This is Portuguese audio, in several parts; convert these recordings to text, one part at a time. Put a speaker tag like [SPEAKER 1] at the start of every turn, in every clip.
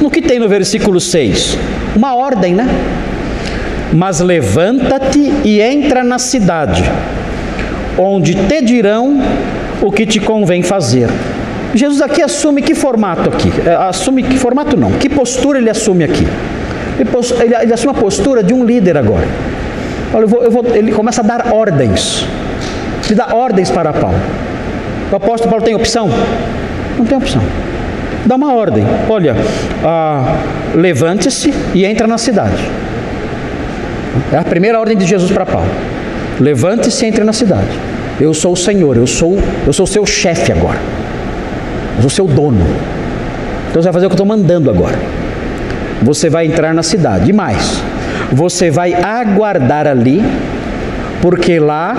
[SPEAKER 1] No que tem no versículo 6? Uma ordem, né? Mas levanta-te e entra na cidade, onde te dirão o que te convém fazer. Jesus aqui assume que formato aqui? É, assume que formato não, que postura ele assume aqui? Ele, ele assume a postura de um líder agora. Eu vou, eu vou, ele começa a dar ordens. Ele dá ordens para Paulo. O apóstolo Paulo tem opção? Não tem opção. Dá uma ordem. Olha, ah, levante-se e entra na cidade. É a primeira ordem de Jesus para Paulo. Levante-se e entre na cidade. Eu sou o Senhor, eu sou, eu sou seu chefe agora. Eu sou seu dono. Então você vai fazer o que eu estou mandando agora. Você vai entrar na cidade. E mais, você vai aguardar ali, porque lá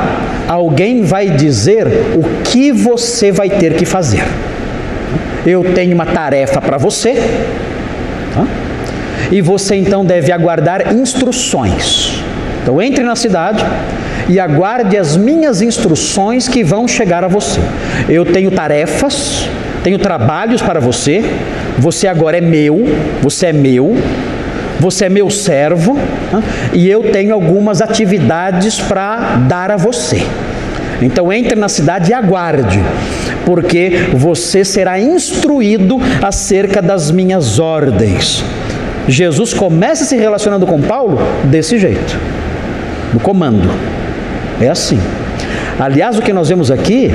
[SPEAKER 1] alguém vai dizer o que você vai ter que fazer. Eu tenho uma tarefa para você. Tá? E você então deve aguardar instruções. Então entre na cidade e aguarde as minhas instruções que vão chegar a você. Eu tenho tarefas, tenho trabalhos para você. Você agora é meu, você é meu, você é meu servo e eu tenho algumas atividades para dar a você. Então entre na cidade e aguarde, porque você será instruído acerca das minhas ordens. Jesus começa se relacionando com Paulo desse jeito, no comando. É assim. Aliás, o que nós vemos aqui,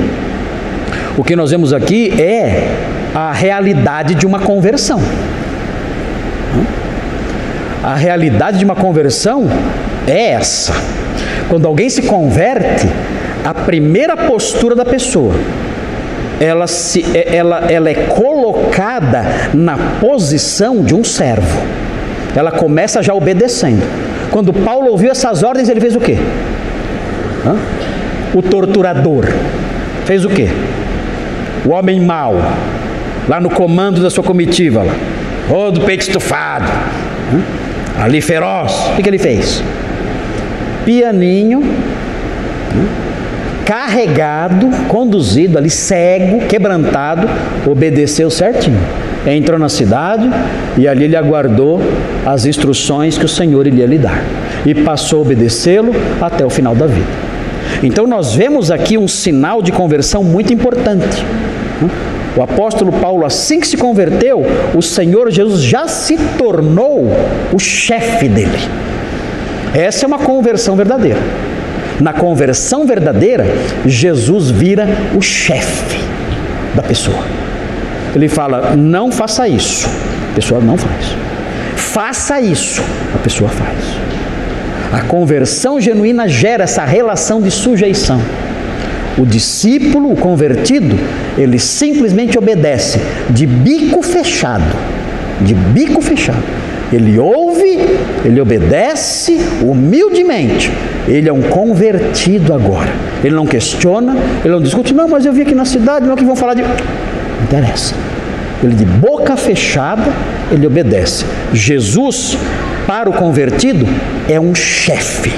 [SPEAKER 1] o que nós vemos aqui é a realidade de uma conversão. A realidade de uma conversão é essa. Quando alguém se converte, a primeira postura da pessoa ela, se, é, ela, ela é colocada na posição de um servo. Ela começa já obedecendo. Quando Paulo ouviu essas ordens, ele fez o quê? Hã? O torturador fez o quê? O homem mau, lá no comando da sua comitiva, lá, todo peito estufado, hã? ali feroz. O que, que ele fez? Pianinho. Hã? Carregado, conduzido ali, cego, quebrantado, obedeceu certinho. Entrou na cidade e ali ele aguardou as instruções que o Senhor iria lhe dar. E passou a obedecê-lo até o final da vida. Então nós vemos aqui um sinal de conversão muito importante. O apóstolo Paulo, assim que se converteu, o Senhor Jesus já se tornou o chefe dele. Essa é uma conversão verdadeira. Na conversão verdadeira, Jesus vira o chefe da pessoa. Ele fala: não faça isso. A pessoa não faz. Faça isso. A pessoa faz. A conversão genuína gera essa relação de sujeição. O discípulo, o convertido, ele simplesmente obedece de bico fechado. De bico fechado. Ele ouve, ele obedece humildemente. Ele é um convertido agora. Ele não questiona, ele não discute, não, mas eu vi aqui na cidade, não é que vão falar de. Não interessa. Ele de boca fechada, ele obedece. Jesus, para o convertido, é um chefe.